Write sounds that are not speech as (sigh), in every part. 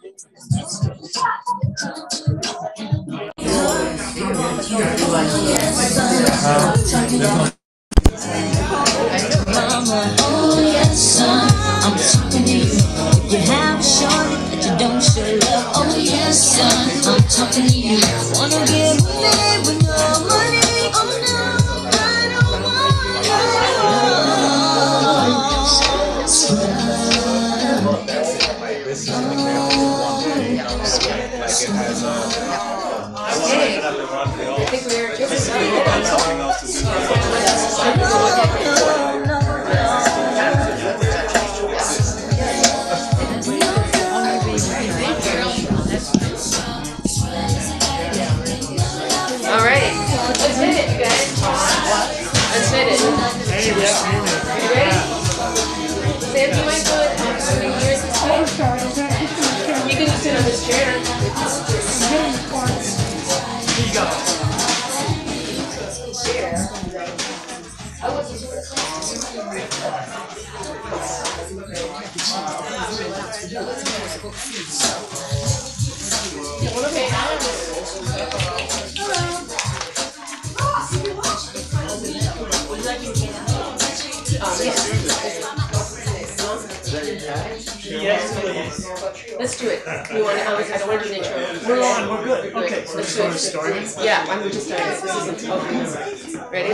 Oh yes, son, I'm talking to you. You have a you don't show love. Oh yes, son, I'm talking to you. Wanna get with like it has a. Okay. I I think we're just. Nothing else to do. All right, let's hit it, you guys. Let's hit it. You ready? Sam, you mind going how many years it's? You can just sit on this chair. cook food. Yes, please. Let's do it. You want, I was- I don't want to do the intro. We're on, we're good. Good. Okay, so Let's we're do it. starting? Yeah, I'm just starting. This isn't open. Ready?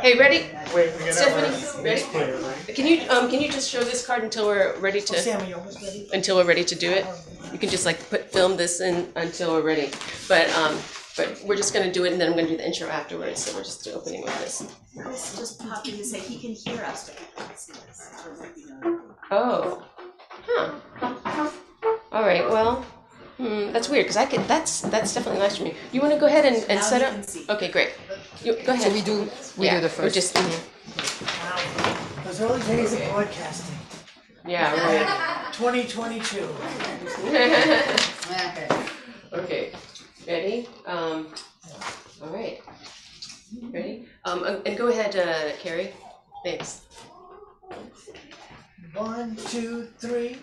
Hey, ready? Wait, we gotta. Stephanie, ready? Can you, um, can you just show this card until we're ready Oh, to, Sam, are you almost ready? until we're ready to do it? You can just like put, film this in until we're ready. But, um, but we're just gonna do it and then I'm gonna do the intro afterwards, so we're just opening with this. Chris just popped in to say he can hear us, but he can't see us. Oh, huh. All right, well, hmm, that's weird, because I could, that's, that's definitely nice for me. You wanna go ahead and, and Now set you up? can see. Okay, great. You, go ahead. So we do, we Yeah, do the Or first. just, mhm. Those early days of broadcasting, yeah, right. twenty twenty-two. right. (laughs) Okay, ready? Um, all right. Ready? Um, and and go ahead, uh, Carrie. Thanks. One, two, three.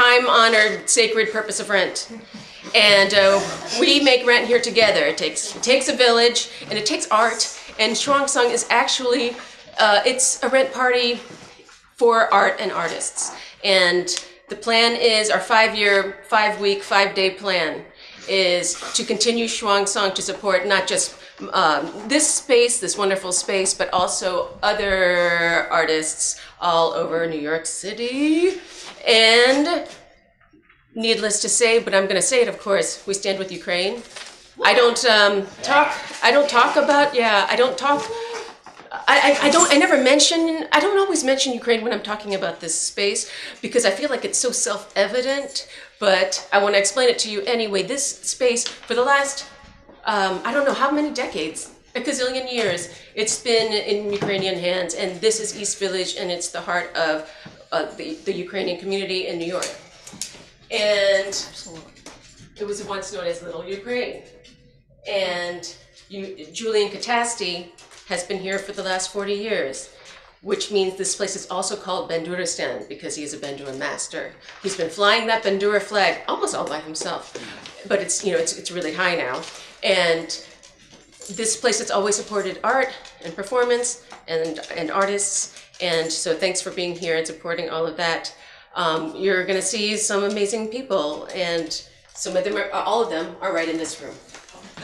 The time-honored sacred purpose of rent. And uh, we make rent here together. It takes it takes a village and it takes art. And Shwang Song is actually uh, it's a rent party for art and artists. And the plan is our five-year, five-week, five-day plan is to continue Shwang Song to support not just um, this space, this wonderful space, but also other artists all over New York City. And needless to say, but I'm going to say it, of course, we stand with Ukraine. I don't um, talk. I don't talk about. Yeah, I don't talk. I, I, I don't. I never mention. I don't always mention Ukraine when I'm talking about this space because I feel like it's so self-evident. But I want to explain it to you anyway. This space for the last um, I don't know how many decades, a gazillion years, it's been in Ukrainian hands, and this is East Village, and it's the heart of uh, the, the Ukrainian community in New York. And it was once known as Little Ukraine. And you, Julian Kytasty has been here for the last 40 years, which means this place is also called Banduristan because he is a Bandura master. He's been flying that Bandura flag almost all by himself, but it's, you know, it's, it's really high now. And this place has always supported art and performance and, and artists. And so thanks for being here and supporting all of that. Um, you're going to see some amazing people, and some of them, are, all of them, are right in this room.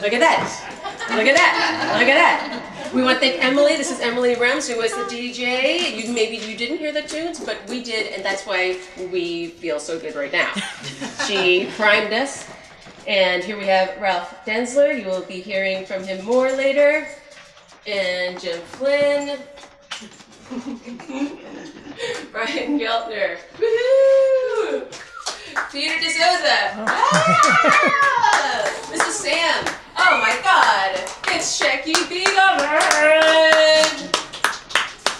Look at that! Look at that! Look at that! We want to thank Emily. This is Emily Rems, who was the DJ. You maybe you didn't hear the tunes, but we did, and that's why we feel so good right now. She (laughs) primed us, and here we have Ralph Denzler. You will be hearing from him more later. And Jim Flynn. (laughs) Brian Geltner. Woohoo! Peter Dizozza. (laughs) Ah! This is Sam. Oh my god. It's Shecky Beagleman.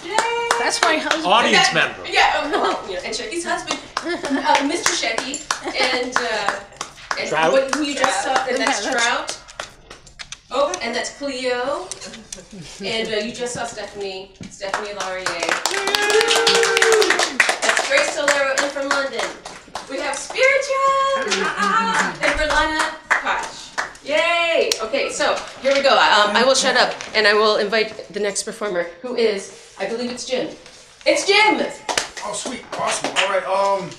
Yay! That's my husband. Audience Okay. member. Yeah, oh, well, and Shecky's husband, uh, Mr. Shecky, and, uh, and Trout. what, who you just saw, and that's Yeah, that's- Trout. Oh, and that's Cleo, and uh, you just saw Stephanie, Stephanie Larriere. That's Grace Solero in from London. We have Spiritua (laughs) and Virlana Tkacz. Yay! Okay, so here we go. Um, I will shut up and I will invite the next performer, who is, I believe it's Jim. It's Jim! Oh, sweet, awesome. All right, um,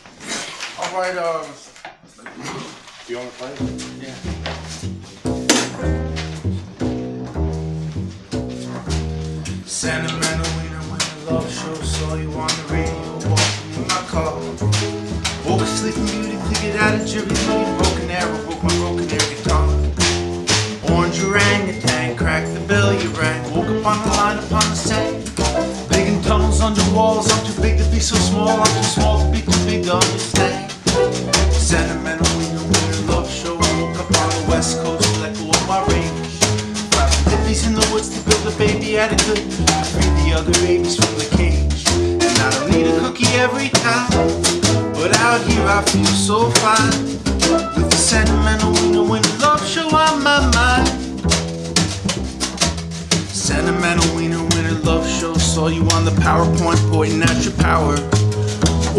all right, um. do You want to play? Yeah. Sentimental wiener when the love show saw you on the radio walking in my car. Woke a sleeping beauty to get out of jury duty. Broken arrow broke my broken air guitar. Orange orangutan cracked the bell you rang. Woke up on the line upon the sand. Digging tunnels under walls. I'm too big to be so small. I'm too small to be too big to understand. Sentimental baby of good. Free the other babies from the cage. And I don't need a cookie every time. But out here I feel so fine. With the sentimental wiener when love show on my mind. Sentimental the love show saw you on the PowerPoint pointing at your power.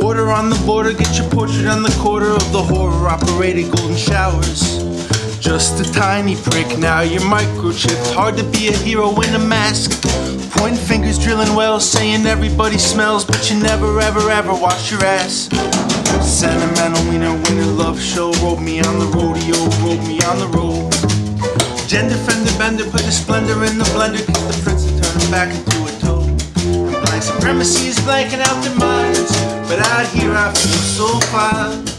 Order on the border, get your portrait on the quarter of the horror operated golden showers. Just a tiny prick, now you're microchipped. Hard to be a hero in a mask. Pointing fingers, drilling wells, saying everybody smells, but you never ever ever wash your ass. Sentimental wiener winner love show, rode me on the rodeo, rode me on the road. Gender fender bender, put the splendor in the blender, kick the prince and turn him back into a toad. And supremacy is blanking out their minds, but out here I feel so fine.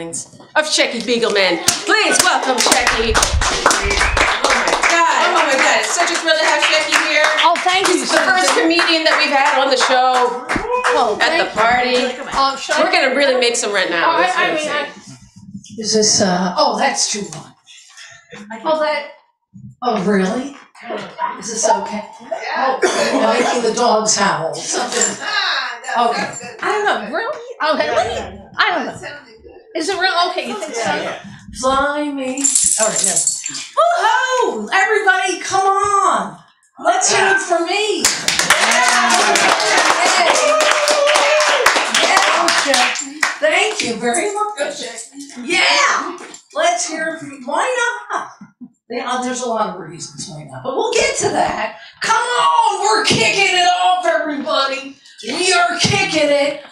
Comedy of Shecky Beagleman. Please welcome Shecky. Oh my God, oh my God, it's such a thrill to have Shecky here. Oh, thank you. He's the first comedian that we've had on the show, Oh, at the party. Um. We're gonna really make some rent now. Oh, that's what I, I I'm mean. I, Is this, uh, oh, that's too much. oh, that, Oh, really? Is this okay? Oh, making the dogs howl, something. Okay. I don't know, really? Okay, let me, I don't know. Is it real? Okay, you think so? Fly me. All right, no. Woo-hoo! Everybody, come on. Let's hear it for me. Yeah. Thank you very much. Yeah. Let's hear it for you. Why not? Yeah, uh, there's a lot of reasons why not, but we'll get to that. Come on, we're kicking it off, everybody. We are kicking it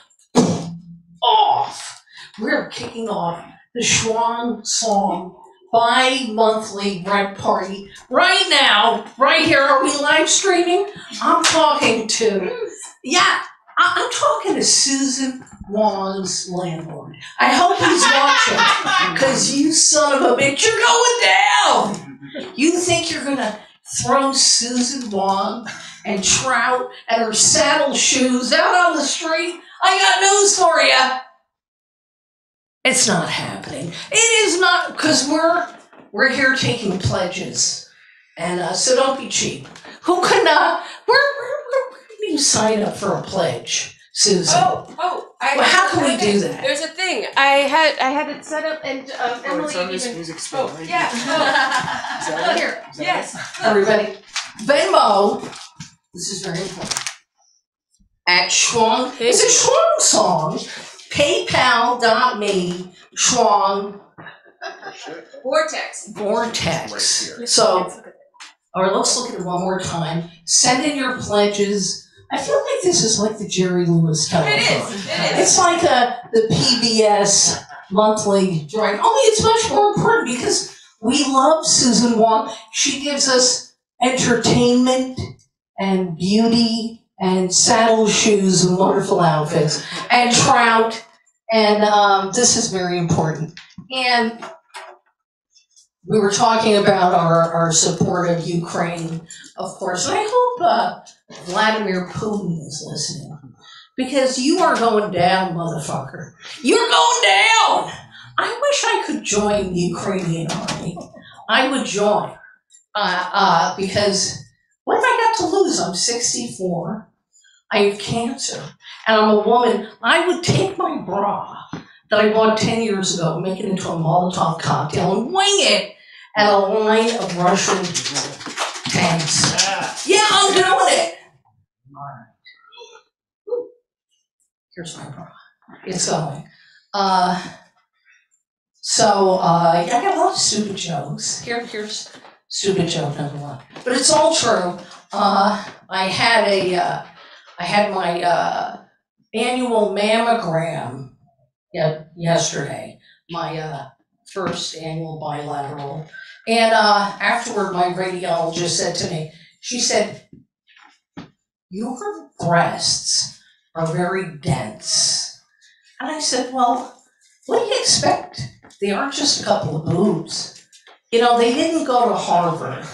off. We're kicking off the Shwang Song bi-monthly rent party right now, right here. Are we live streaming? I'm talking to, yeah, I- I'm talking to Susan Hwang's landlord. I hope he's watching, because you son of a bitch, you're going down. You think you're gonna throw Susan Hwang and Trout and her saddle shoes out on the street? I got news for you. It's not happening. It is not because we're we're here taking pledges, and uh, so don't be cheap. Who can uh? Where where where, where do you sign up for a pledge, Susan? Oh, oh, I. Well, how can we do that? There's a thing. I had, I had it set up and, um, Oh, it's on this even. music Oh, spell. yeah. Is that Oh, it? here, Is that yes. Everybody, Venmo. This is very important. At Shwang, Thank it's a you. Shwang song. PayPal.me Shwang Vortex. Vortex. Right here. So, all right, let's look at it one more time. Send in your pledges. I feel like this is like the Jerry Lewis telephone. It is, it is. It's like a, the PBS monthly drive. Only it's much more important because we love Susan Hwang. She gives us entertainment and beauty and saddle shoes and wonderful outfits and trout. And um, this is very important. And we were talking about our, our support of Ukraine, of course. And I hope uh, Vladimir Putin is listening because you are going down, motherfucker. You're going down. I wish I could join the Ukrainian army. I would join uh, uh, because what have I got to lose? I'm 64. I have cancer, and I'm a woman. I would take my bra that I bought 10 years ago, make it into a Molotov cocktail, and wing it at a line of Russian tanks. Yeah, I'm doing it. Here's my bra. It's going. Uh, so uh, I got a lot of stupid jokes. Here, here's stupid joke number one, but it's all true. Uh, I had a, uh, I had my uh, annual mammogram ye- yesterday. My uh, first annual bilateral, and uh, afterward, my radiologist said to me, she said, "Your breasts are very dense," and I said, "Well, what do you expect? They aren't just a couple of boobs. You know, they didn't go to Harvard.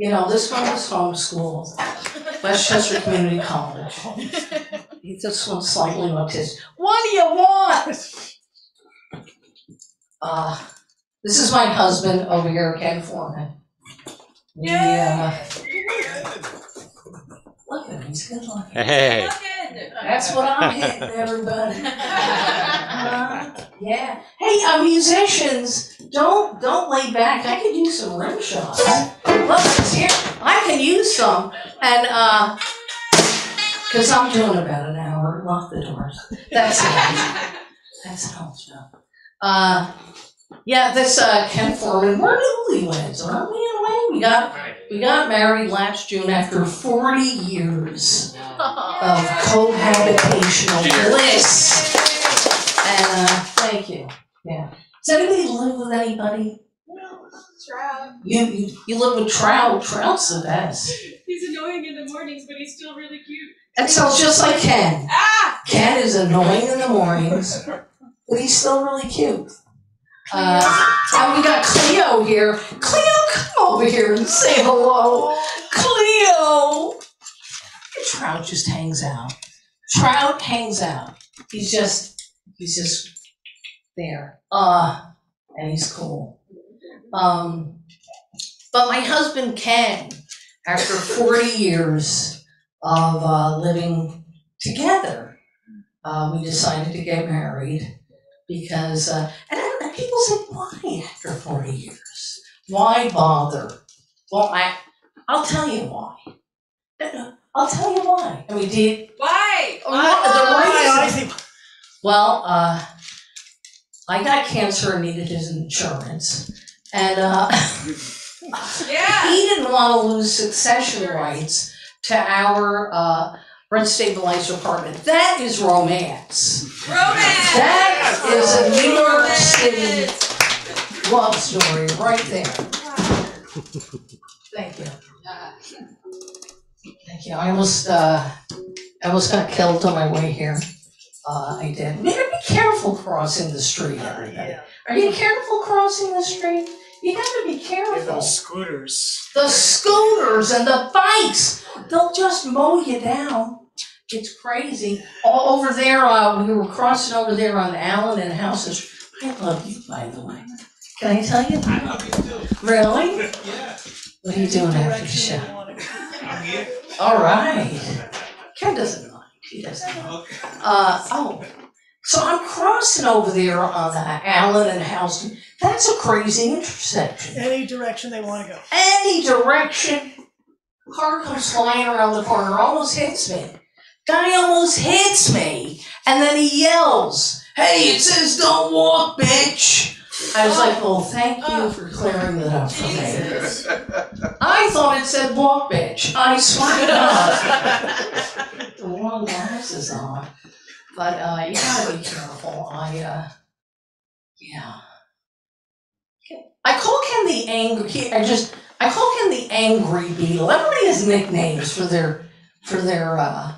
You know, this one was homeschooled, Westchester Community College. This one's slightly autistic. What do you want? Uh, this is my husband over here, Ken Foreman. Yeah. Look at him, he's good looking. Hey. That's what I'm hitting, everybody. (laughs) Uh, yeah. Hey, uh, musicians, don't don't lay back. I could use some rim shots. Look, it's here. I can use some, and uh, cause I'm doing about an hour. Lock the doors. That's it. That's an old joke. Uh, yeah, this uh, Ken Foreman. We're newlyweds, aren't we? In a way, we got we got married last June after 40 years of (laughs) cohabitational bliss. And uh, thank you. Yeah. Does anybody live with anybody? You, you you live with Trout. Trout's the best. He's annoying in the mornings, but he's still really cute. That sounds just like Ken. Ah! Ken is annoying in the mornings, but he's still really cute. Uh, and we got Cleo here. Cleo, come over here and say hello. Cleo! Trout just hangs out. Trout hangs out. He's just, he's just there. Uh, and he's cool. Um, but my husband Ken, after 40 years of uh, living together, uh, we decided to get married because, uh, and, I- people say, why after 40 years? Why bother? Well, I, I'll tell you why. (laughs) I'll tell you why. And we did. Why? Why? The reason- Well, uh, I got cancer and needed his insurance. And uh, (laughs) Yeah. he didn't want to lose succession rights to our uh, rent stabilized apartment. That is romance. Romance. That is a New York City love story right there. Thank you. Thank you. I almost, uh, I almost got killed on my way here. Uh, I did. You gotta be careful crossing the street, everybody. Are you careful crossing the street? You gotta be careful. The scooters. The scooters and the bikes, they'll just mow you down. It's crazy. All over there, uh, we were crossing over there on Allen and Houston. I love you, by the way. Can I tell you? I love you too. Really? (laughs) Yeah. What are you doing after the show? I'm here. All right. Ken doesn't mind. He doesn't mind. Uh, oh, so I'm crossing over there on uh, Allen and Houston. That's a crazy intersection. Any direction they want to go. Any direction. Car comes flying around the corner, almost hits me. Guy almost hits me, and then he yells, "Hey, it says don't walk, bitch!" I was like, "Well, thank you for clearing that up for me." I thought it said walk, bitch. I swear to God. (laughs) the wrong glasses on. But uh, you gotta be careful. I uh, yeah. I call Ken the angry. I just I call Ken the angry beetle. Everybody has nicknames for their for their uh,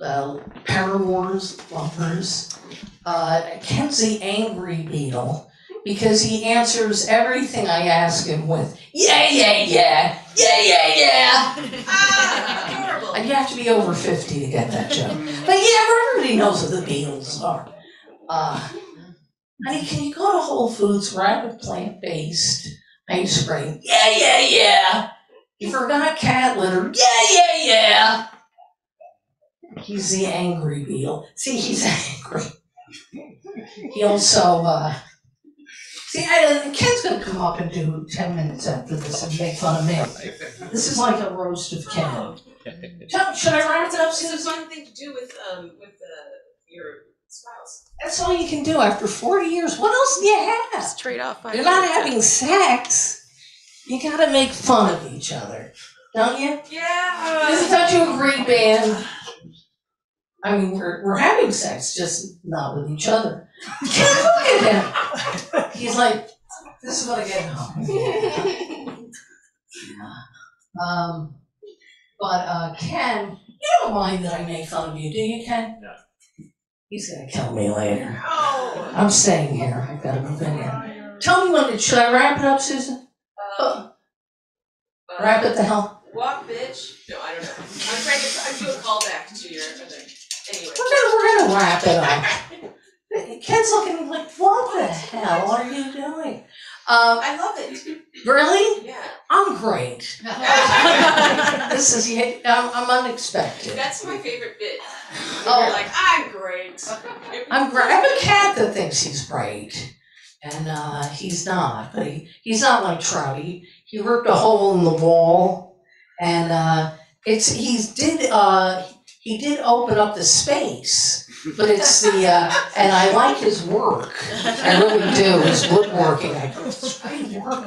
uh, paramours, lovers. Uh, Ken's the angry beetle because he answers everything I ask him with yeah yeah yeah yeah yeah yeah. Ah, adorable. And you have to be over 50 to get that joke. But yeah, everybody knows what the Beatles are. Uh, honey, can you go to Whole Foods where I have plant based ice cream? Yeah, yeah, yeah. You forgot cat litter? Yeah, yeah, yeah. He's the angry beetle. See, he's (laughs) angry. He also, uh, see, I, Ken's gonna come up and do 10 minutes after this and make fun of me. This is like a roast of Ken. Should should I wrap it up, This is Susan? one thing to do with um with uh, your spouse. That's all you can do after 40 years. What else do you have? trade off. You're not having sex. You gotta make fun of each other, don't you? Yeah. This Isn't that you agree, Ben? I mean, we're, we're having sex, just not with each other. (laughs) Look at him. He's like, this is what I get home. Yeah. Um, but uh, Ken, you don't mind that I make fun of you, do you, Ken? No. He's gonna kill me later. Oh. I'm staying here. I've got to move in here. Tell me when to, should I wrap it up, Susan? Um, Wrap it the hell. Walk, bitch. No, I don't know. I'm trying to. I'm doing a callback to your thing. Anyway. We're gonna, we're gonna wrap it up. Ken's looking at me like, what the hell are you doing? Um, I love it. really? Yeah. I'm great. (laughs) this is I'm, I'm unexpected. That's my favorite bit. Oh. You're like, I'm great. I'm great. I have a cat that thinks he's great, and uh, he's not. But he, he's not like Trout. He, he ripped a hole in the wall, and uh, it's he's did uh, he did open up the space. But it's the uh, and I like his work. I really do. His woodworking. I go, it's great work.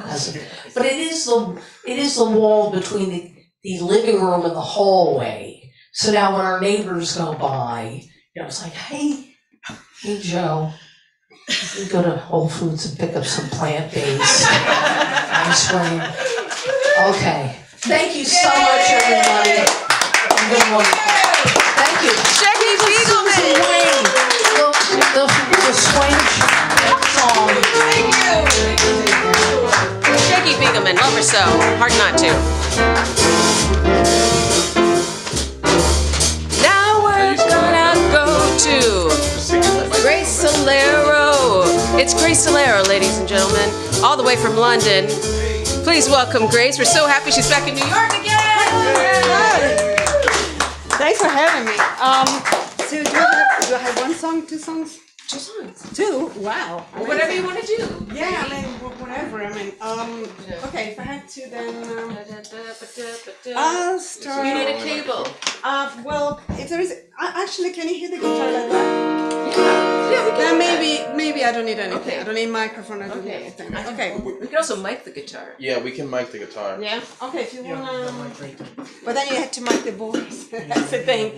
But it is the it is the wall between the, the living room and the hallway. So now when our neighbors go by, you know, it's like, hey, hey Joe, we go to Whole Foods and pick up some plant-based ice cream. Okay. Thank you so much, everybody. Good morning. Thank you. Shecky Beagleman. Wayne. The, the, the Shwang song. Thank you. Shecky Beagleman, love her so. Hard not to. Now we're gonna go to Grace Solero. It's Grace Solero, ladies and gentlemen, all the way from London. Please welcome Grace. We're so happy she's back in New York again. Thanks for having me. Um, so do I have, do I have one song, two songs? Two songs. Two? Wow. Whatever you want to do. Yeah, I mean, whatever. I mean, um, okay, if I had to, then um, I'll start. You need a cable. Uh, well, if there is, actually, can you hear the guitar like that? Yeah, Then maybe, maybe I don't need anything. Okay. I don't need microphone. I don't need Okay. anything. Okay. We can also mic the guitar. Yeah, we can mic the guitar. Yeah. Okay. If you wanna, but then you have to mic the voice. (laughs) That's the thing.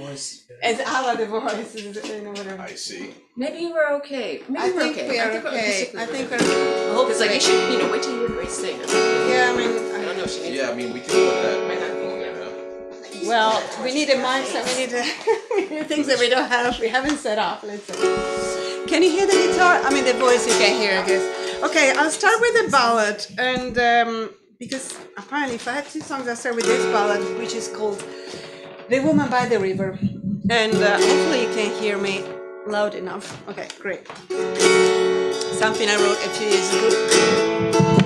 It's out of the voice. You know, whatever. I see. Maybe we're okay. Maybe I we're think okay. we are think we're okay. I think we're we're. I hope it's like you should, you know, wait till you hear Grace sing. Yeah, I mean, I don't know if she needs Yeah, I mean, we can put that. Well, we need a mindset. We need, a, (laughs) we need things that we don't have. We haven't set up. Let's say. Can you hear the guitar? I mean, the voice you can hear, I guess. Okay, I'll start with a ballad, and um, because apparently, if I had two songs, I'll start with this ballad, which is called "The Woman by the River," and uh, hopefully, you can hear me loud enough. Okay, great. Something I wrote a few years ago.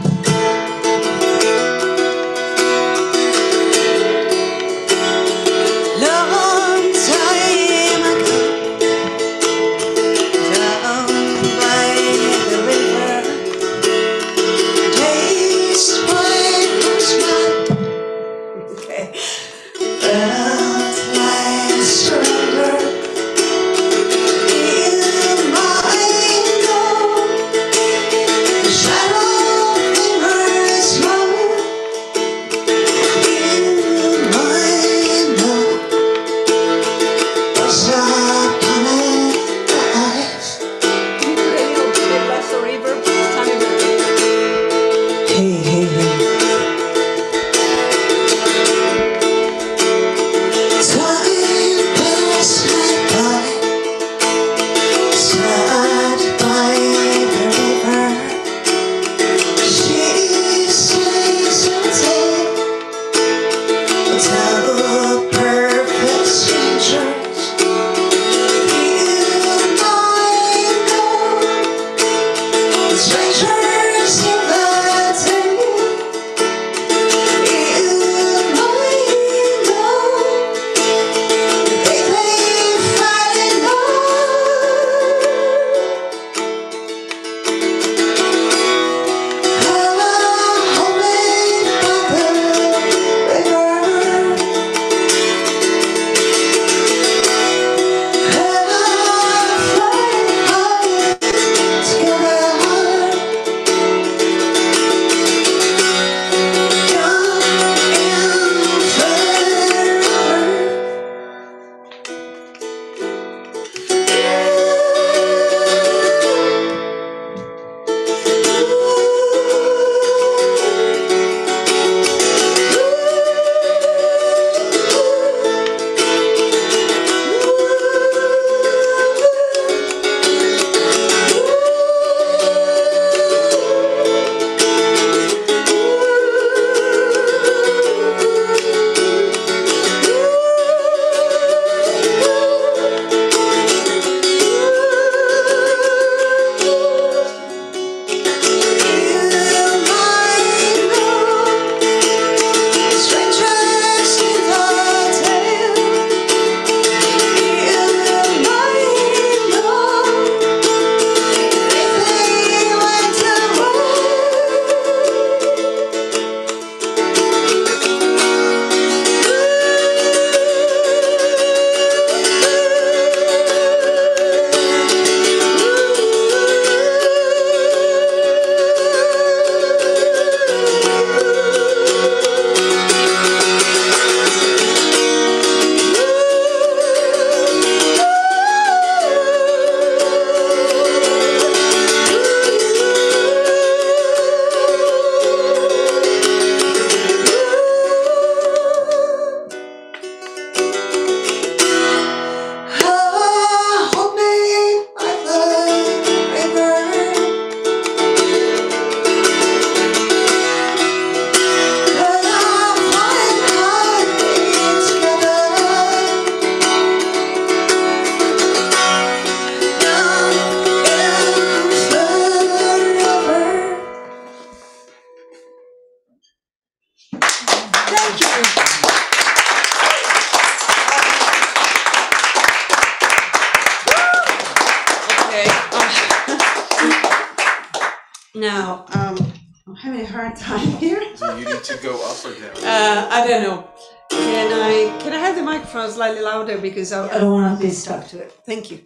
microphone slightly louder because I, I don't want to be stuck to it. Thank you.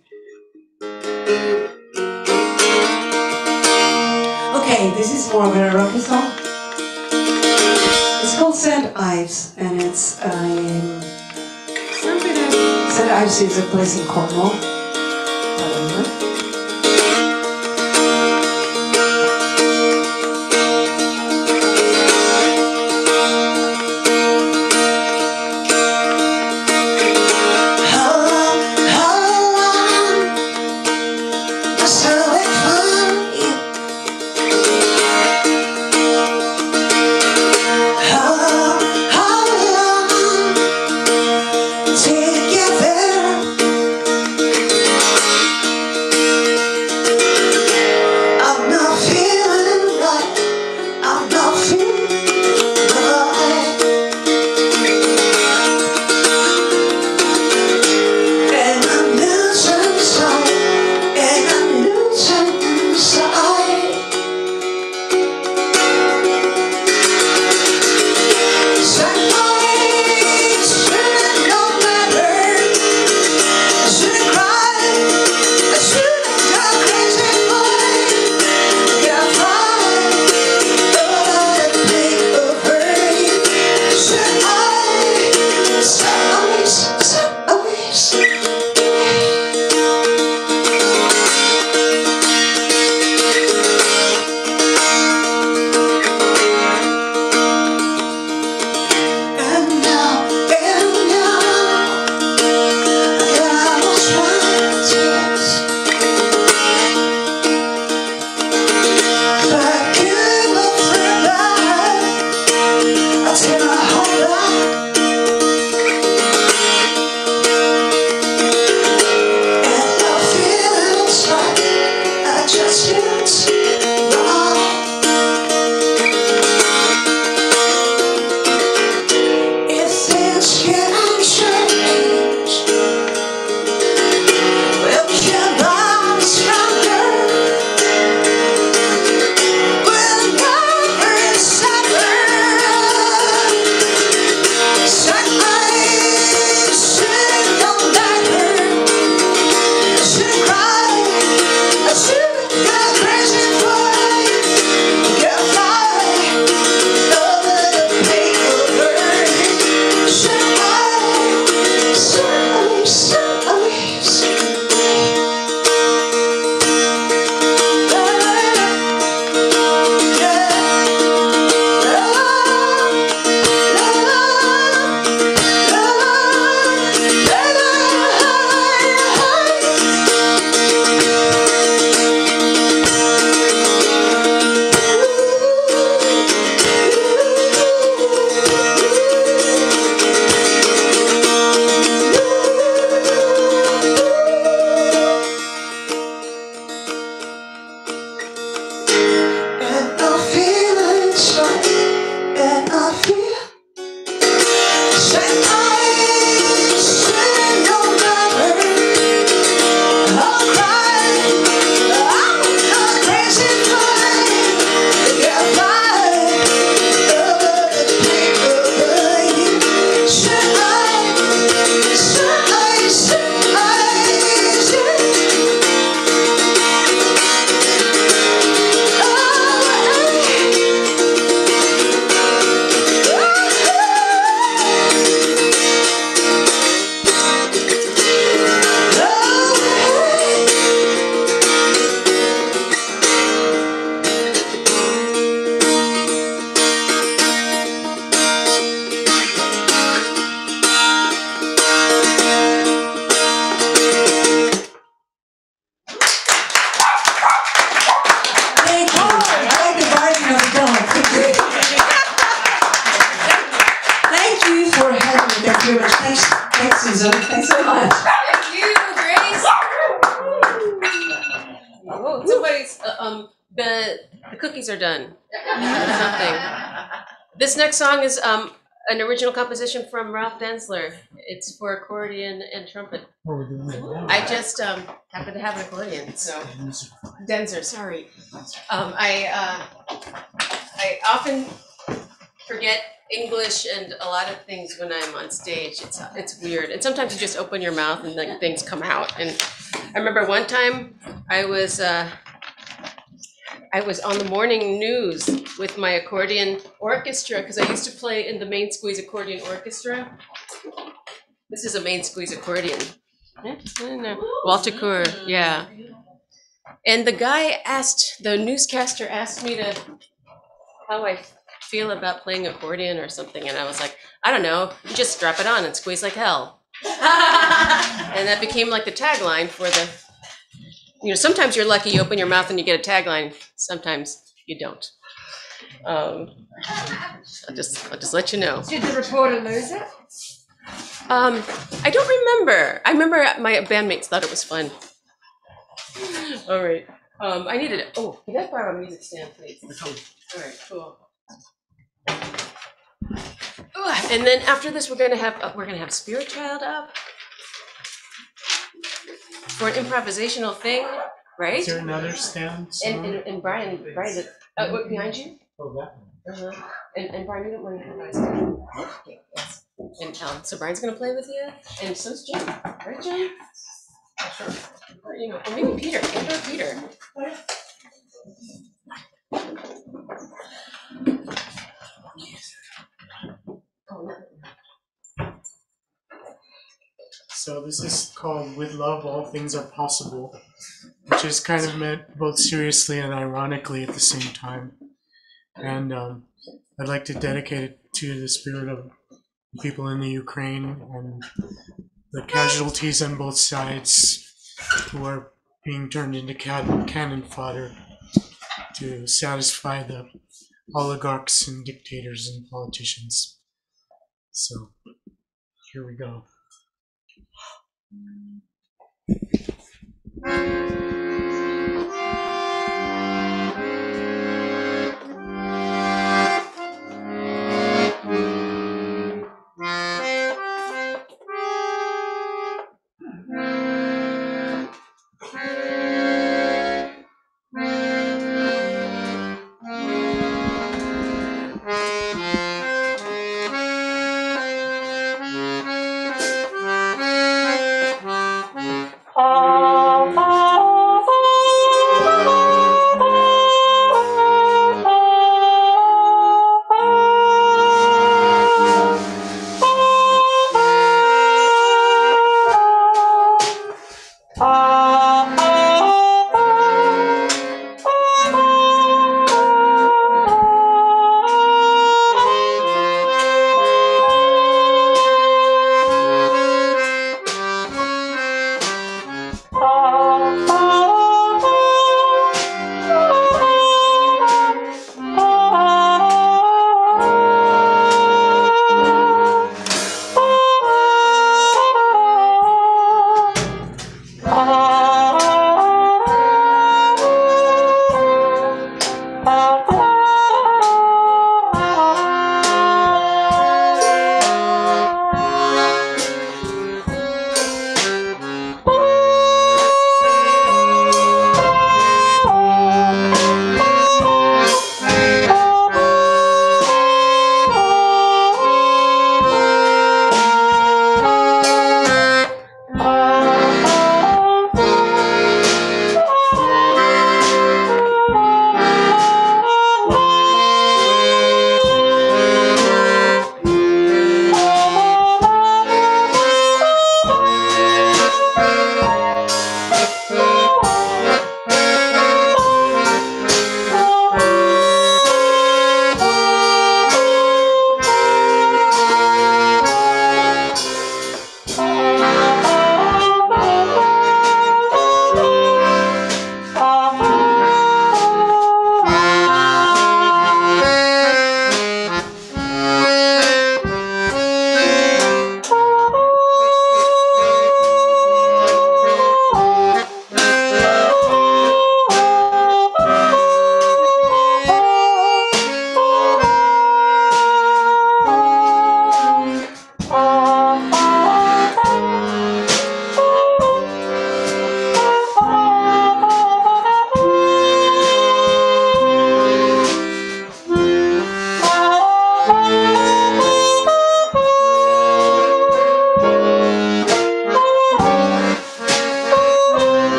Okay, this is more of a rocky song. It's called St. Ives, and it's um, St. Ives is a place in Cornwall. An original composition from Ralph Denzler. It's for accordion and trumpet. I just um, happen to have an accordion, so Denzer, sorry. Um, I uh, I often forget English and a lot of things when I'm on stage. It's it's weird, and sometimes you just open your mouth and like things come out. And I remember one time I was. Uh, I was on the morning news with my accordion orchestra because I used to play in the Main Squeeze Accordion Orchestra. This is a Main Squeeze accordion. Walter Kühr, yeah. And the guy asked, the newscaster asked me to how I feel about playing accordion or something, and I was like, I don't know, you just strap it on and squeeze like hell. (laughs) and that became like the tagline for the you know, sometimes you're lucky you open your mouth and you get a tagline. Sometimes you don't. Um, I'll just I'll just let you know. Did the reporter lose it? Um, I don't remember. I remember my bandmates thought it was fun. All right. Um, I needed it. Oh, can I borrow a music stand, please? All right, cool. Ugh, And then after this, we're gonna have uh, we're gonna have Spirit Child up for an improvisational thing, right? Is there another stand? And, and, and Brian, Brian, uh, what, behind you? Oh, that one. Uh-huh. And, and Brian, you don't mind improvising? Okay, yes. And, um, so Brian's gonna play with you, and so's Jim, right, Jim? Or, you know, or maybe Peter, maybe Peter. Oh, So this is called "With Love, All Things Are Possible," which is kind of meant both seriously and ironically at the same time. And um, I'd like to dedicate it to the spirit of people in the Ukraine and the casualties on both sides who are being turned into cannon fodder to satisfy the oligarchs and dictators and politicians. So here we go. Ah.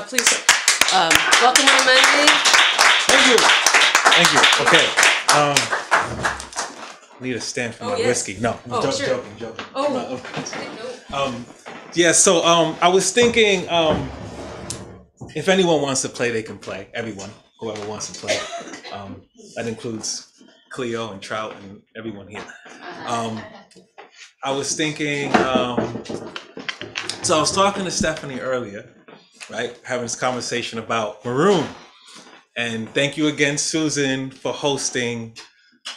Please um, welcome Monday. Thank you. Thank you. Okay. Um, need a stand for Oh, my yes. whiskey. No, Oh, jo- sure. joking, joking. Oh. No, Um, yeah. So um, I was thinking, um, if anyone wants to play, they can play. Everyone, whoever wants to play. Um, that includes Cleo and Trout and everyone here. Um, I was thinking. Um, so I was talking to Stephanie earlier, right? Having this conversation about Maroon. And thank you again, Susan, for hosting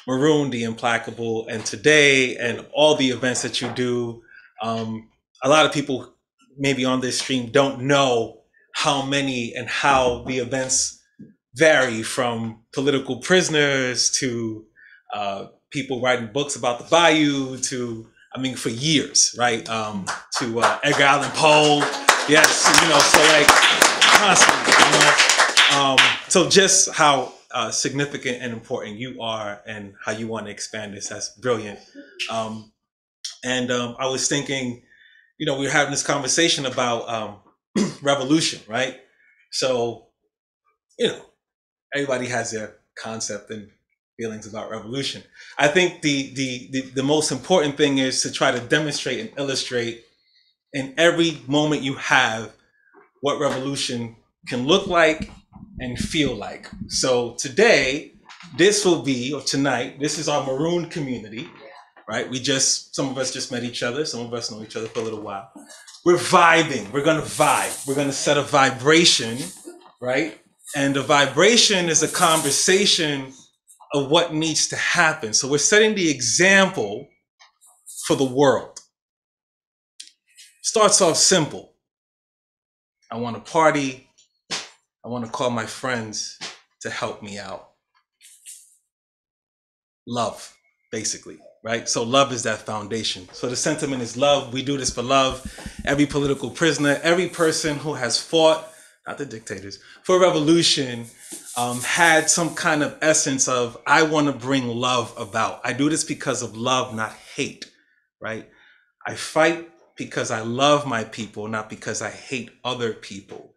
Maroon the Implacable and today and all the events that you do. Um, a lot of people maybe on this stream don't know how many and how the events vary from political prisoners to uh, people writing books about the bayou to I mean for years, right? Um, to uh, Edgar Allan Poe, yes, you know, so like constantly, you know. Um, so just how uh, significant and important you are, and how you want to expand this, that's brilliant. Um, and um, I was thinking, you know, we were having this conversation about um, (clears throat) revolution, right? So, you know, everybody has their concept and feelings about revolution. I think the, the the the most important thing is to try to demonstrate and illustrate in every moment you have what revolution can look like and feel like. So today, this will be or tonight, this is our maroon community, right? We just some of us just met each other, some of us know each other for a little while. We're vibing. We're gonna vibe. We're gonna set a vibration, right? And the vibration is a conversation of what needs to happen. So we're setting the example for the world. Starts off simple. I want to party. I want to call my friends to help me out. Love, basically, right? So love is that foundation. So the sentiment is love. We do this for love. Every political prisoner, every person who has fought, not the dictators, for revolution um, had some kind of essence of, I want to bring love about. I do this because of love, not hate, right? I fight because I love my people, not because I hate other people.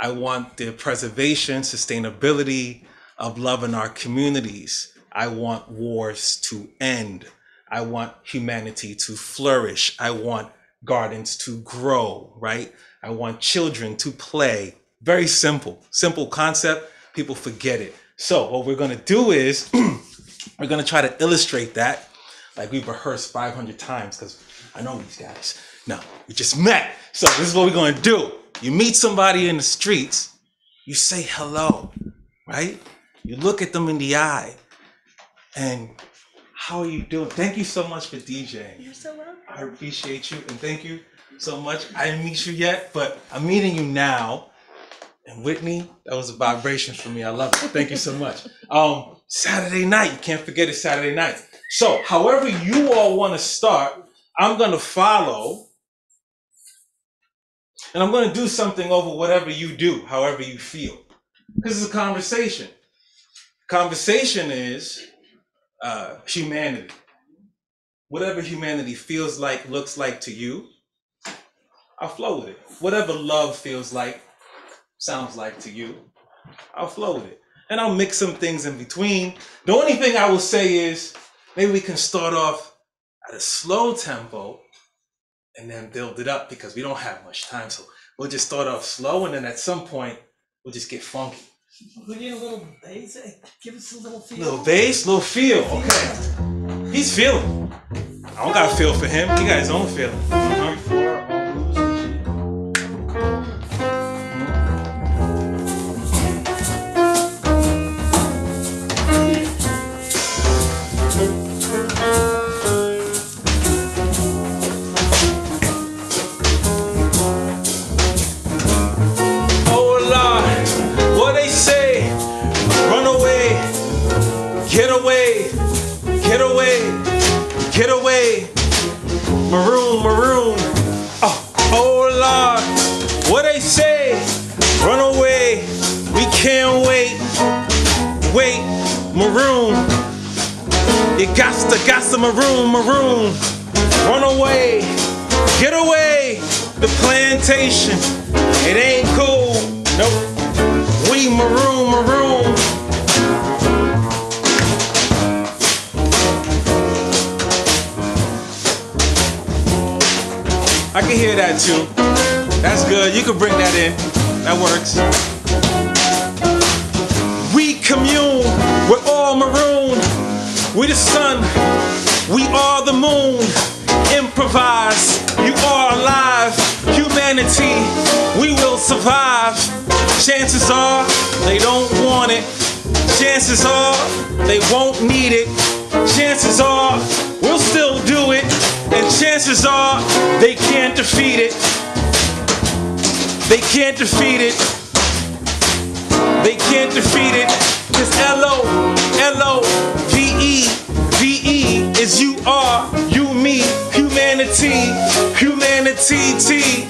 I want the preservation, sustainability of love in our communities. I want wars to end. I want humanity to flourish. I want gardens to grow, right? I want children to play. Very simple, simple concept. People forget it. So, what we're going to do is (clears throat) we're going to try to illustrate that like we've rehearsed 500 times because I know these guys. No, we just met. So, this is what we're going to do. You meet somebody in the streets, you say hello, right? You look at them in the eye, and how are you doing? Thank you so much for DJing. You're so welcome. I appreciate you and thank you so much. I didn't meet you yet, but I'm meeting you now. And Whitney, that was a vibration for me. I love it. Thank you so much. (laughs) Um, Saturday night, you can't forget it's Saturday night. So, however you all want to start, I'm gonna follow, and I'm gonna do something over whatever you do, however you feel. This is a conversation. Conversation is uh, humanity whatever humanity feels like, looks like to you, I'll flow with it. Whatever love feels like, sounds like to you, I'll flow with it. And I'll mix some things in between. The only thing I will say is maybe we can start off at a slow tempo and then build it up because we don't have much time. So we'll just start off slow and then at some point we'll just get funky. We need a little bass. eh? Give us a little feel. Little bass, little feel. Okay. He's feeling. I don't got a feel for him. He got his own feeling. Uh-huh. Get away, maroon, maroon. Oh, oh Lord, what they say, run away, we can't wait, wait, maroon. You got to, got to maroon, maroon, run away, get away, the plantation. It ain't cool. Nope. We maroon, maroon. I can hear that too. That's good. You can bring that in. That works. We commune. We're all maroon. We the sun. We are the moon. Improvise. You are alive. Humanity. We will survive. Chances are they don't want it. Chances are they won't need it. Chances are we'll still do it. And chances are they can't defeat it. They can't defeat it. They can't defeat it. Cause L-O, L-O, V-E, V-E is you are, you me, humanity, humanity, T,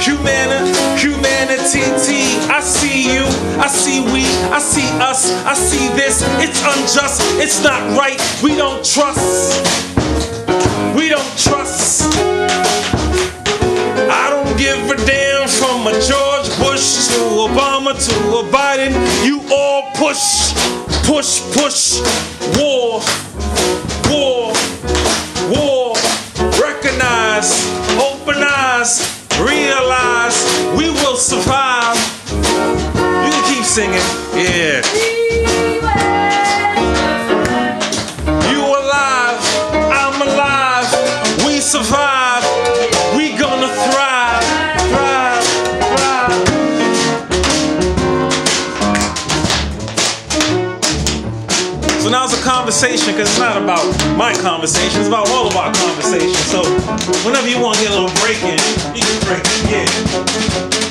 humana, humanity, T. I see you, I see we, I see us, I see this. It's unjust, it's not right. We don't trust. We don't trust. I don't give a damn from a George Bush to Obama to a Biden. You all push, push, push. War, war, war. Recognize, open eyes, realize we will survive. You can keep singing, yeah. Conversation because it's not about my conversation, it's about all of our conversations. So whenever you want to get a little break in, you can break it, yeah.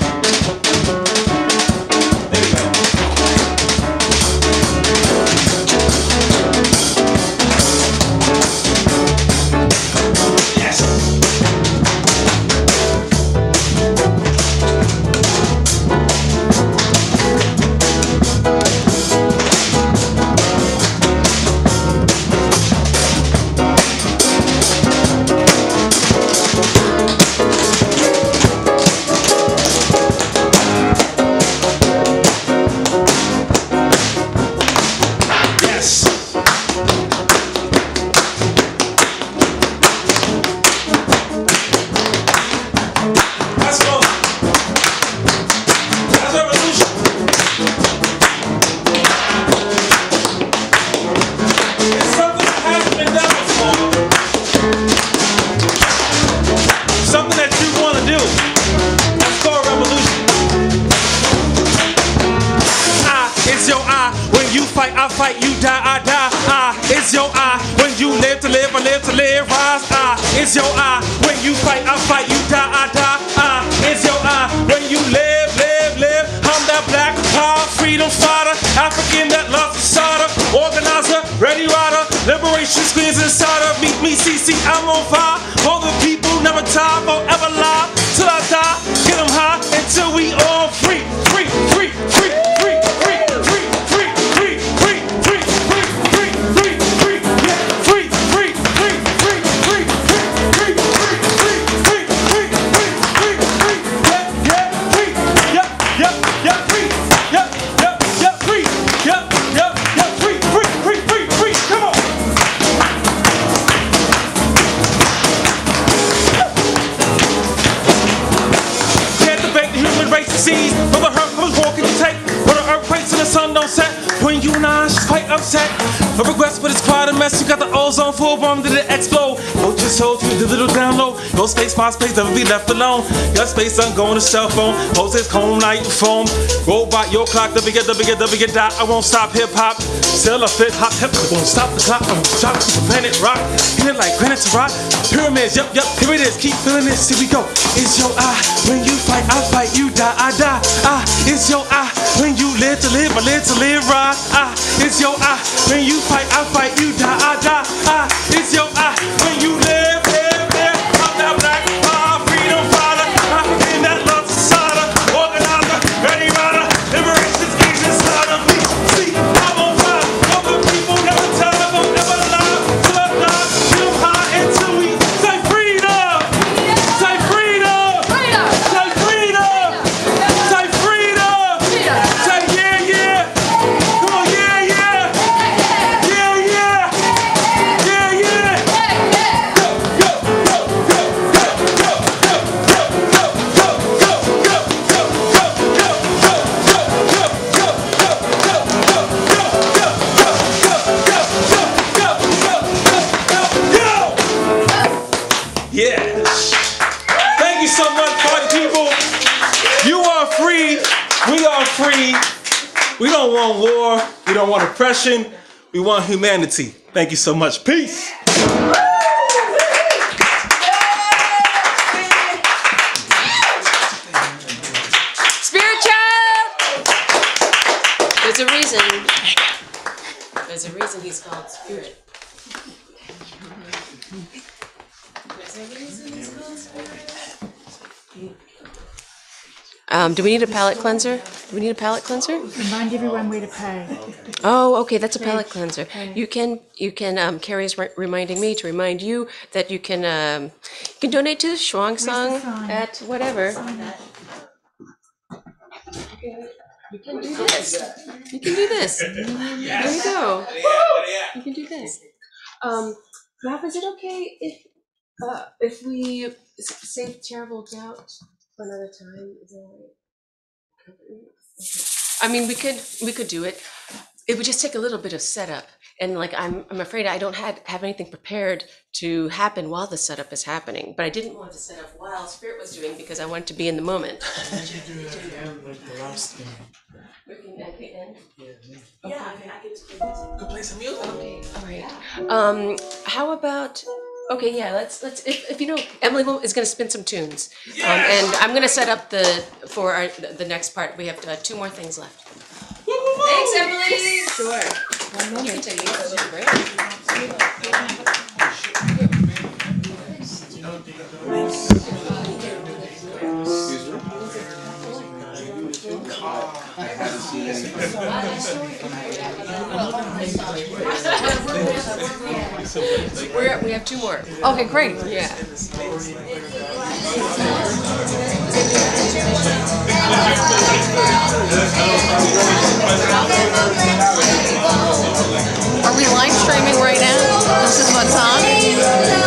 I'm going to cell phone. Hoses, home, night, phone. Robot, your clock, the bigger, the bigger, the bigger dot. I won't stop hip hop. Still a fit, hop, hip, hop, won't stop the clock. I'm drop the planet rock. Hit it like granite rock. Pyramids, yep, yep, here it is. Keep feeling this, here we go. It's your eye. When you fight, I fight, you die, I die. Ah, it's your eye. When you live to live, I live to live, right? Ah, it's your eye. When you fight, I fight, you die, I die. Humanity. Thank you so much. Peace. Child! There's a reason. There's a reason he's called Spirit. There's a reason he's called Spirit. Um, do we need a palate cleanser? Do we need a palate cleanser? Remind everyone where to pay. Oh, okay, that's a palate cleanser. You can, you can, um, Carrie's re- reminding me to remind you that you can, um, you can donate to the Shwang Song sign? at whatever. You can do this. You can do this. (laughs) There you go. You can do this. Um, Ralph, is it okay if, uh, if we s- save terrible doubt for another time? Is that all right? I mean, we could, we could do it. It would just take a little bit of setup. And like, I'm, I'm afraid I don't have, have anything prepared to happen while the setup is happening. But I didn't want to set up while Spirit was doing because I wanted to be in the moment. (laughs) do that like the last game. We can at the end. Yeah, I can just play music. Go play some music. Okay, all right. Um, how about? Okay, yeah. Let's let's. If, if you know, Emily will, is going to spin some tunes, um, and I'm going to set up the for our the, the next part. We have uh, two more things left. Thanks, Emily. Sure. One moment. You can take a little break. We're, we have two more. Okay, great. Yeah. Are we live streaming right now? This is what's on?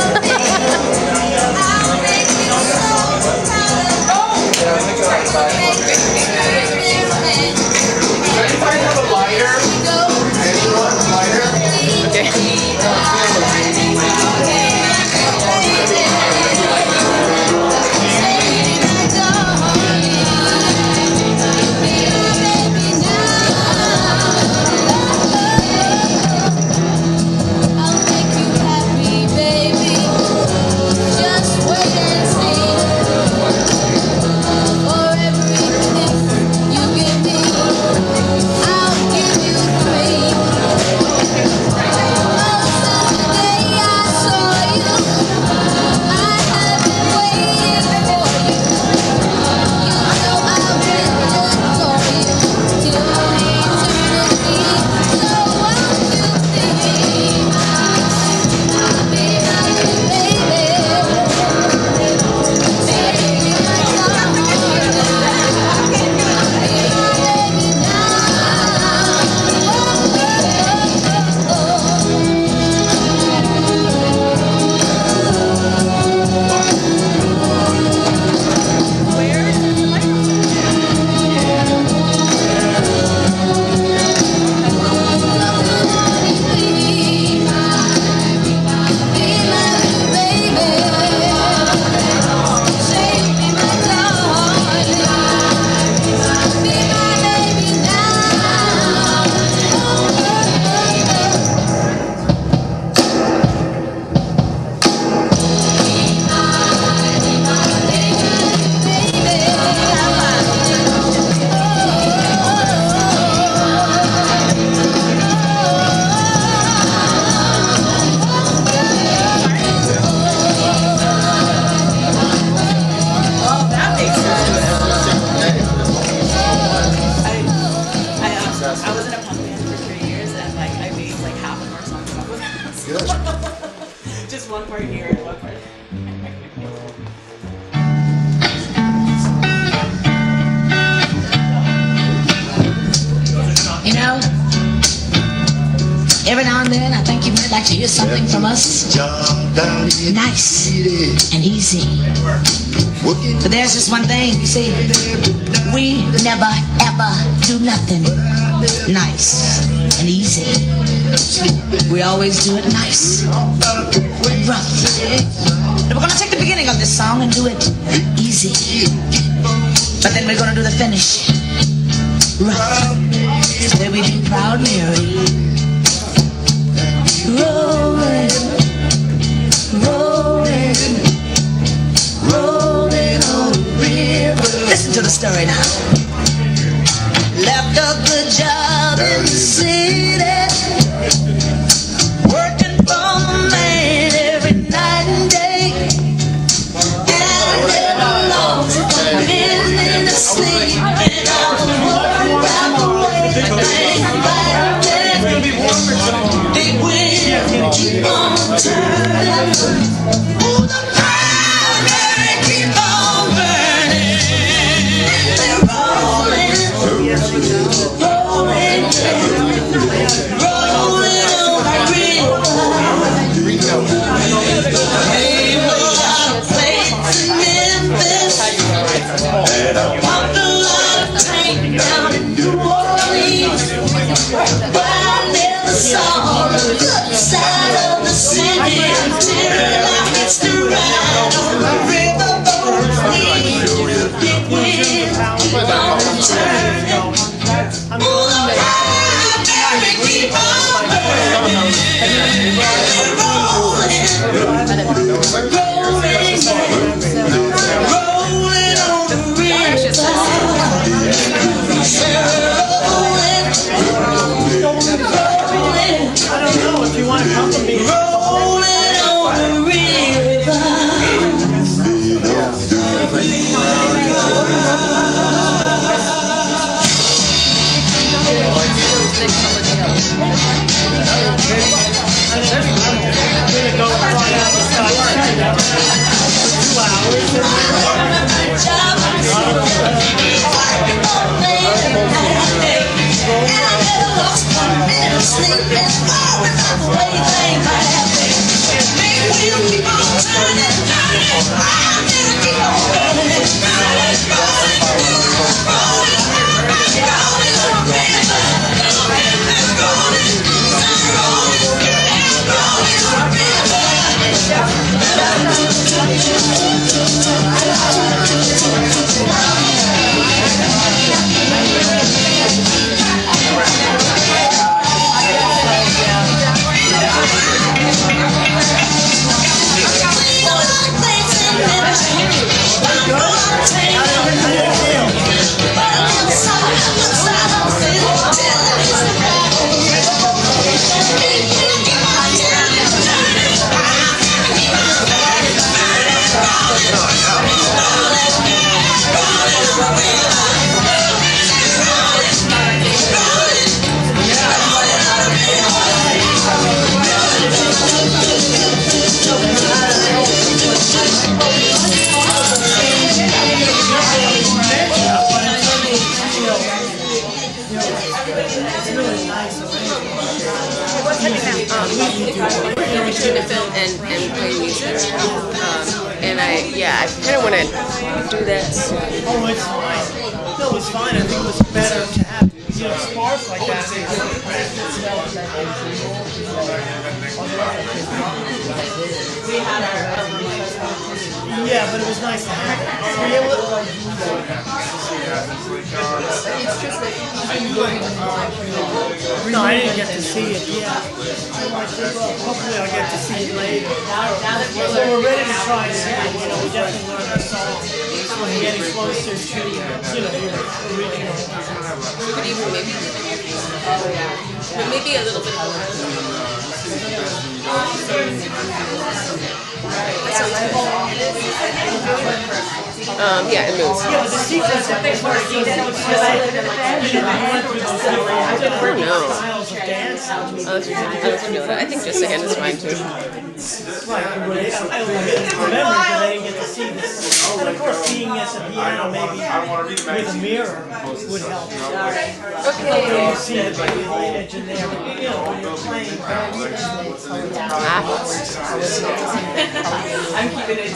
You see, we never ever do nothing nice and easy. We always do it nice and rough. And we're gonna take the beginning of this song and do it easy. But then we're gonna do the finish. Rough. Then we do Proud Mary. Rolling. to the story now. Left a good job in the city.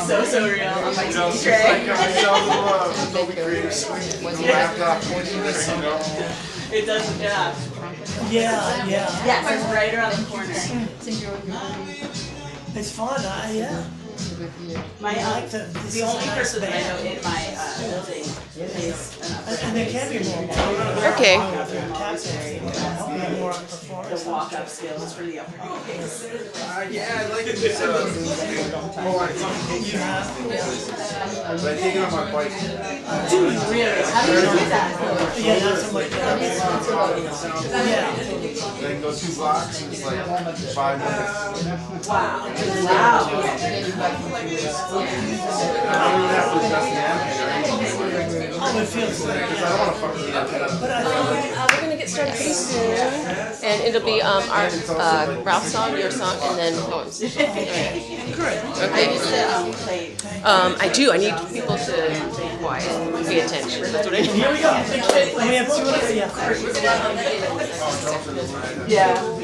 so, so real on my TV tray. It does, yeah. Yeah, yeah. Yeah, it's right around the corner. It's fun, I, yeah. My um, like uh, the, the only person that I know in my uh, building is an Okay. The walk-up skills for the upper. Yeah, I like it. (laughs) to I take my bike. Dude, really? How do you do that? Yeah. Then go two blocks, and it's like five minutes. Wow. Wow. I to good. I don't with that. But I think Uh, get started pretty soon, and it'll be um, our uh, Ralph's song, your song, and then poems. Okay. Um, I do. I need people to be quiet pay attention. That's what I need. Here we go. We have two yeah.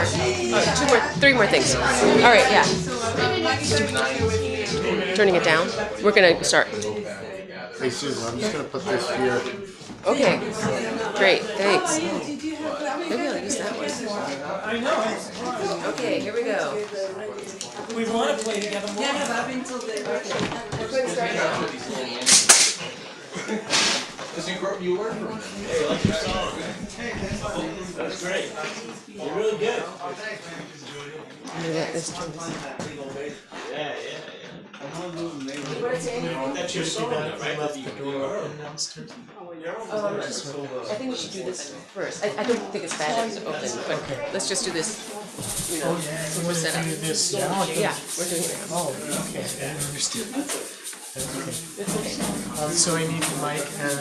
more. Oh, two more, three more things. All right, yeah. Turning it down. We're gonna start. Hey Susan, I'm just gonna put this here. Okay. Great. Thanks. Maybe I'll use that one. I know. Okay, here we go. We want to play together more. (laughs) (laughs) Cause you grew, you work for Hey, like your song. That's great. You're really good. I'm gonna get this turned. Yeah, yeah, That's your song, right? Left the door open. Um, I think we should do this first. I, I don't think it's bad that it's open, but let's just do this, you know, So we're we're set up. this now? Yeah, we're doing it. Oh, okay, I understood. Okay. Um, so I need the mic and,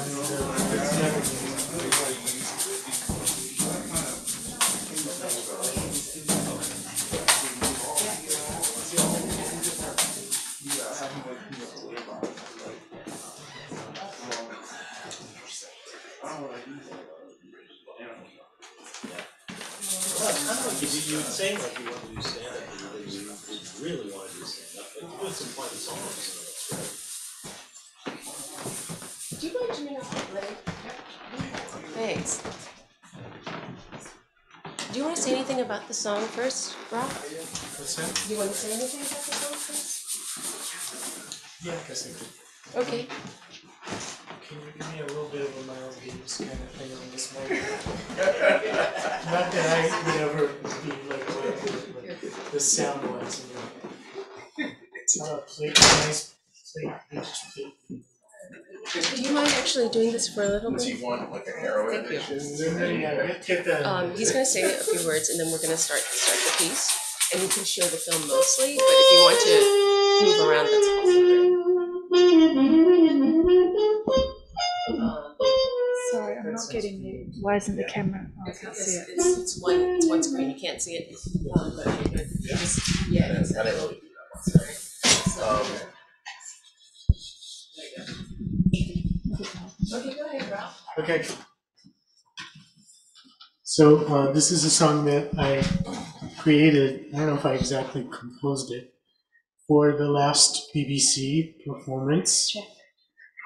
You would say you want to do stand up, you really want to do stand up, but you do some fun songs, that's. Do you mind turning off the light? Thanks. Do you want to say anything about the song first, Rob? What's that? Do you want to say anything about the song first? Yeah, I guess I could. Okay. Can you give me a little bit of a mild views kind of thing on this moment? (laughs) Not that I would ever be like whatever, but the sound wise, you know. It's not a plate, nice plate, actually doing this for a little Does bit? he want like a heroin addiction? Yeah, get, get the. Um, he's gonna say a few words and then we're gonna start start the piece. And you can show the film mostly, but if you want to move around, that's also great. Um, Sorry, I'm not getting you. Why isn't the camera? Oh, I can't it's, see it. it's, it's one it's one screen. You can't see it. Um, but you're good. You just yeah. I exactly. didn't really do that one, sorry. Um, Okay, go ahead, Ralph. Okay. So uh, this is a song that I created. I don't know if I exactly composed it for the last BBC performance,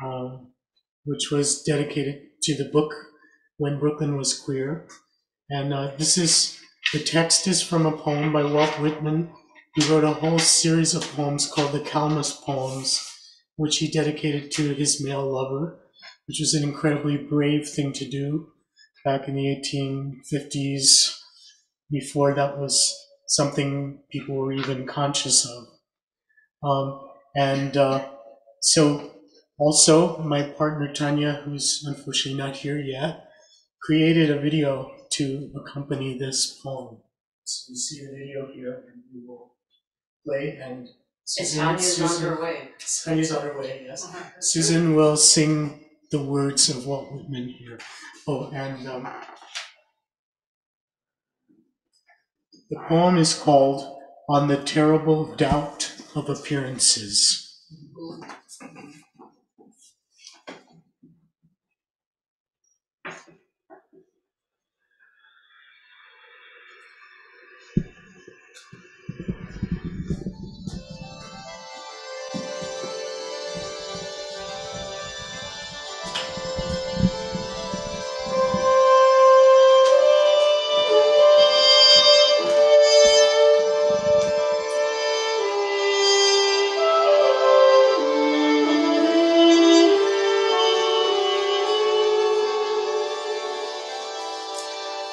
um, which was dedicated to the book "When Brooklyn Was Queer." And uh, this is the text is from a poem by Walt Whitman, who wrote a whole series of poems called the Calamus Poems, which he dedicated to his male lover which was an incredibly brave thing to do back in the 1850s, before that was something people were even conscious of. Um, and uh, so, also, my partner Tanya, who's unfortunately not here yet, created a video to accompany this poem. So you see the video here, and we will play and. Susan- Tanya's on her way. Tanya's on her way, yes. Susan will sing the words of Walt Whitman here. Oh, and um, the poem is called On the Terrible Doubt of Appearances.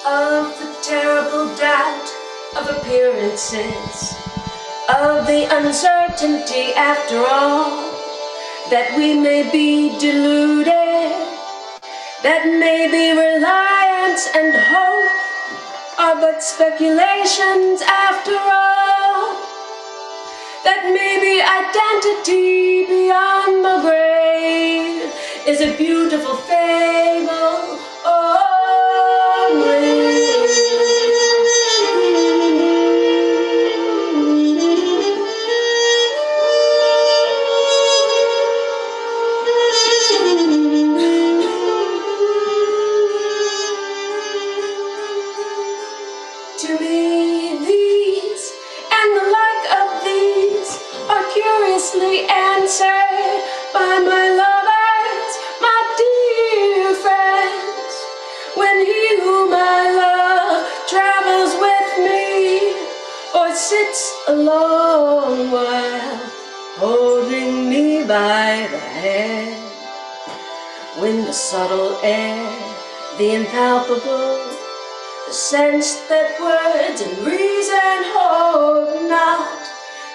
of the terrible doubt of appearances, of the uncertainty after all, that we may be deluded, that maybe reliance and hope are but speculations after all, that maybe identity beyond the grave is a beautiful fable subtle air, the impalpable, the sense that words and reason hold not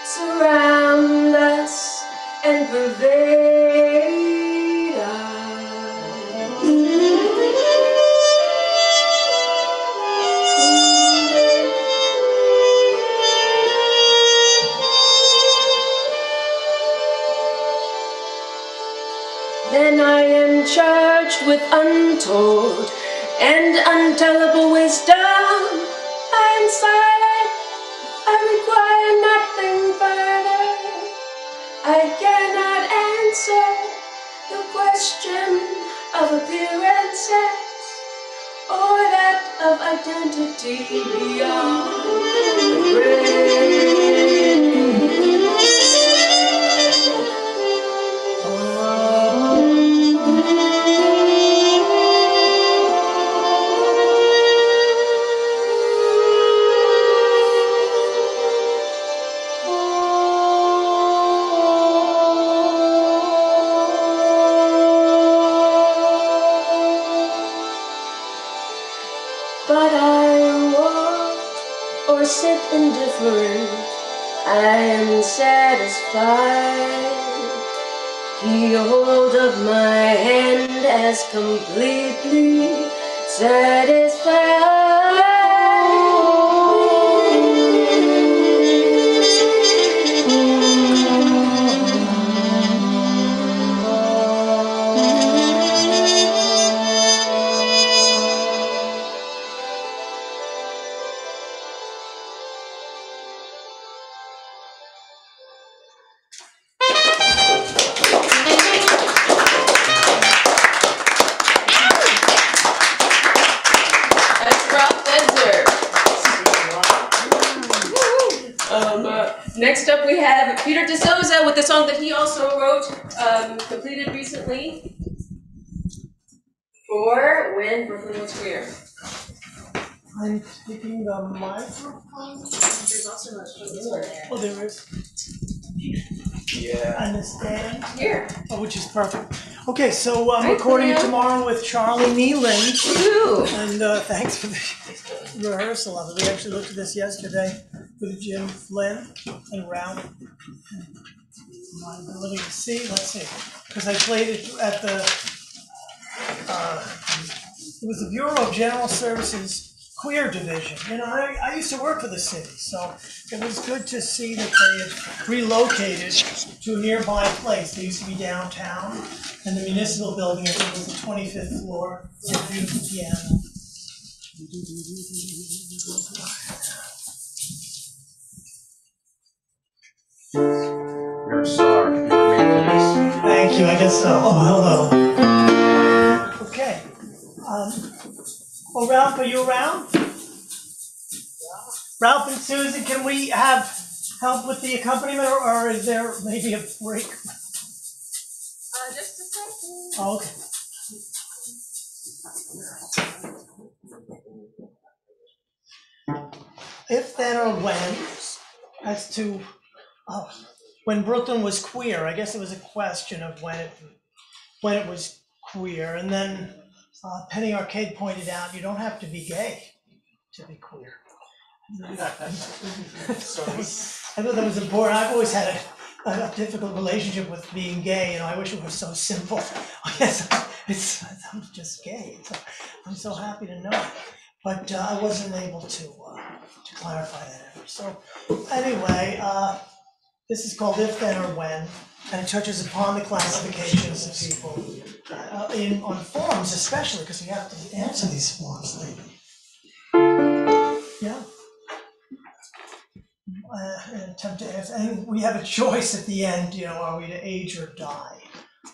surround us and pervade untold and untellable wisdom. I am silent, I require nothing further. I cannot answer the question of appearances or that of identity beyond the But hold of my hand as completely That's completed recently for When Brooklyn Was Queer. I'm taking the microphone. There's also a show there. Oh, there is. Yeah. And the stand. Here. Oh, which is perfect. Okay, so I'm Hi, recording Cleo. tomorrow with Charlie Nealon. Woohoo. And uh, thanks for the rehearsal of it. We actually looked at this yesterday with Jim Flynn and Ralph. My ability to see, let's see, because I played it at the, uh, it was the Bureau of General Services Queer Division. You know, I, I used to work for the city, so it was good to see that they had relocated to a nearby place. They used to be downtown, and the municipal building, I think, was the twenty-fifth floor, with beautiful piano. You're a star. You were made for this. Thank you, I guess so. Oh, hello. Okay. Um, oh, Ralph, are you around? Yeah. Ralph and Susan, can we have help with the accompaniment, or, or is there maybe a break? Uh, just a second. Oh, okay. If then or when, as to, oh, when Brooklyn was queer, I guess it was a question of when it, when it was queer, and then uh, Penny Arcade pointed out, you don't have to be gay to be queer. I thought that was important. I've always had a, a difficult relationship with being gay, and I wish it was so simple. I guess it's, I'm just gay. I'm so happy to know. But uh, I wasn't able to, uh, to clarify that ever. So anyway, uh, this is called If Then or When, and it touches upon the classifications of people uh, in, on forms especially, because we have to answer these forms lately. Yeah. Uh, attempt to answer, and we have a choice at the end, you know, are we to age or die?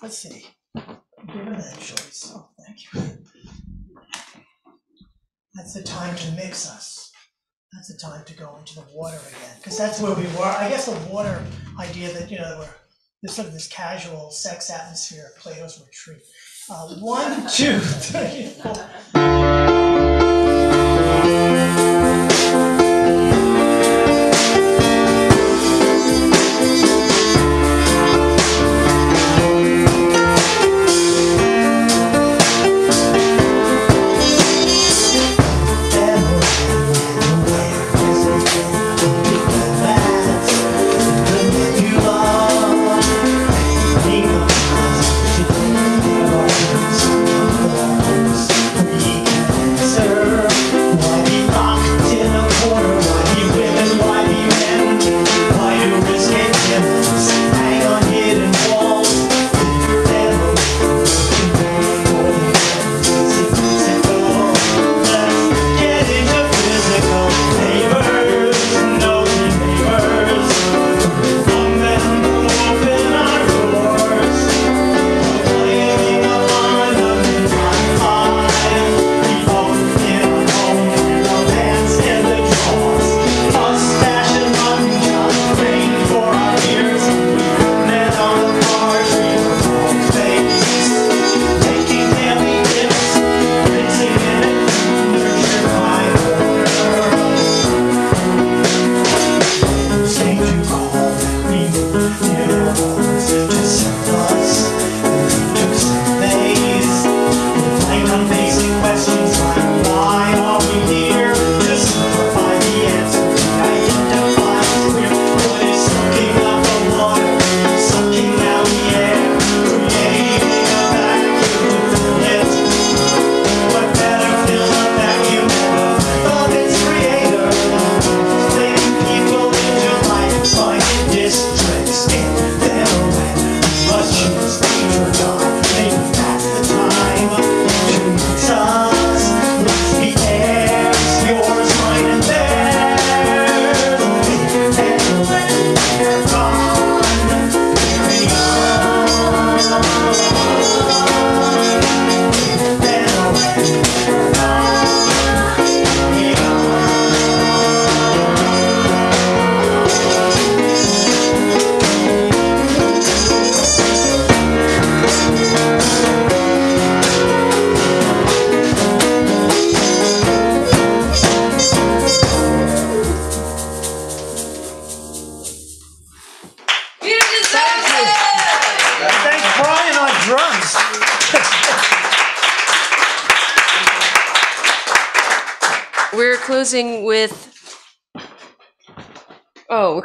Let's see. Given that choice, oh, thank you. That's the time to mix us. That's the time to go into the water again, because that's where we were. I guess the water idea that, you know, we're, there's sort of this casual sex atmosphere of Plato's retreat. Uh, one, (laughs) two, three, four.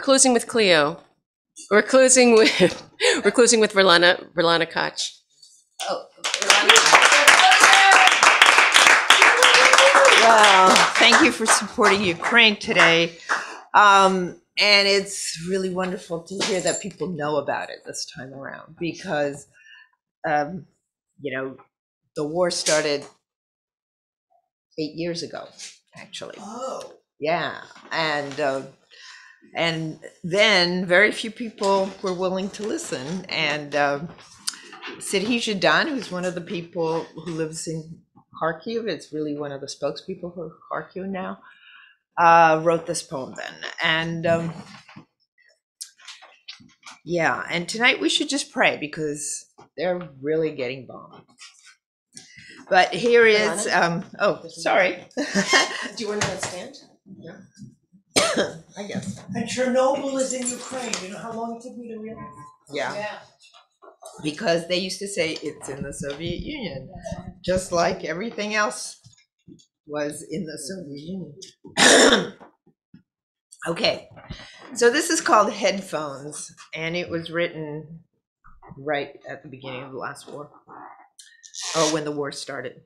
Closing with Cleo. We're closing with. (laughs) We're closing with Virlana Virlana Tkacz. Oh, Virlana. Wow, thank you for supporting Ukraine today. Um, and it's really wonderful to hear that people know about it this time around because, um, you know, the war started eight years ago, actually. Oh. Yeah, and uh, and then very few people were willing to listen. And um Serhiy Zhadan, who's one of the people who lives in Kharkiv, it's really one of the spokespeople for Kharkiv now, uh, wrote this poem then. And um, yeah, and tonight we should just pray because they're really getting bombed. But here is, um, oh, sorry. (laughs) Do you want to stand? (coughs) I guess. And Chernobyl is in Ukraine. You know how long it took me to realize? Yeah. Yeah. Because they used to say it's in the Soviet Union, just like everything else was in the Soviet Union. (coughs) Okay, so this is called Headphones, and it was written right at the beginning of the last war, or when the war started.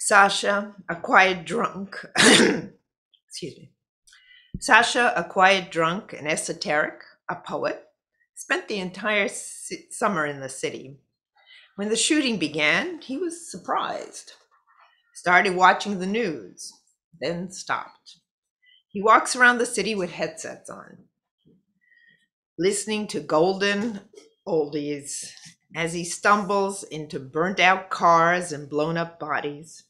Sasha, a quiet drunk, (coughs) excuse me. Sasha, a quiet drunk and esoteric, a poet, spent the entire si- summer in the city. When the shooting began, he was surprised. Started watching the news, then stopped. He walks around the city with headsets on, listening to golden oldies as he stumbles into burnt out cars and blown up bodies.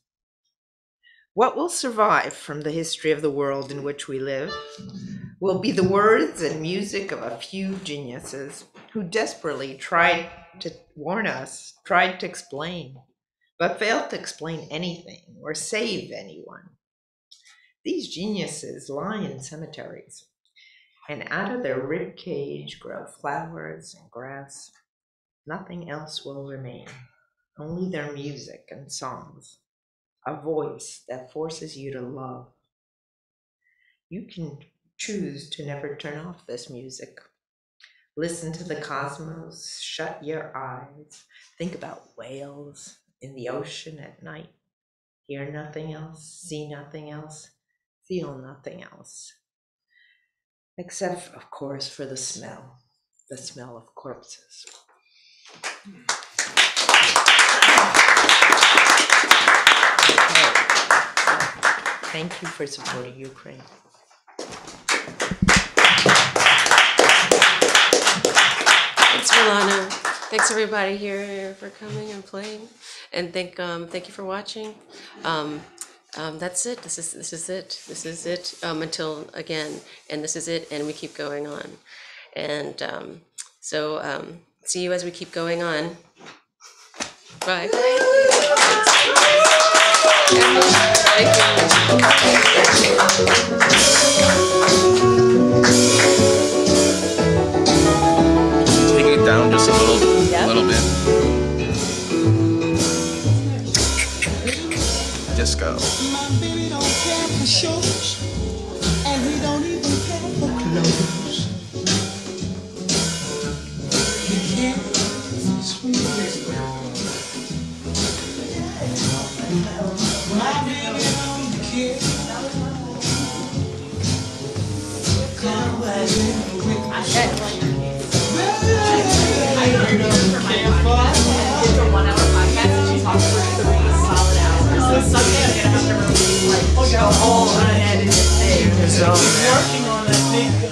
What will survive from the history of the world in which we live will be the words and music of a few geniuses who desperately tried to warn us, tried to explain, but failed to explain anything or save anyone. These geniuses lie in cemeteries, and out of their rib cage grow flowers and grass. Nothing else will remain, only their music and songs, a voice that forces you to love. You can choose to never turn off this music. Listen to the cosmos, shut your eyes, think about whales in the ocean at night. Hear nothing else, see nothing else, feel nothing else. Except, of course, for the smell, the smell of corpses. Thank you for supporting Ukraine. Thanks, Rolana. Thanks everybody here for coming and playing, and thank um, thank you for watching. Um, um, that's it. This is this is it. This is it. Um, until again, and this is it. And we keep going on, and um, so um, see you as we keep going on. Bye. (laughs) Take it down just a little, little bit. Disco. So, thing. Working on that big.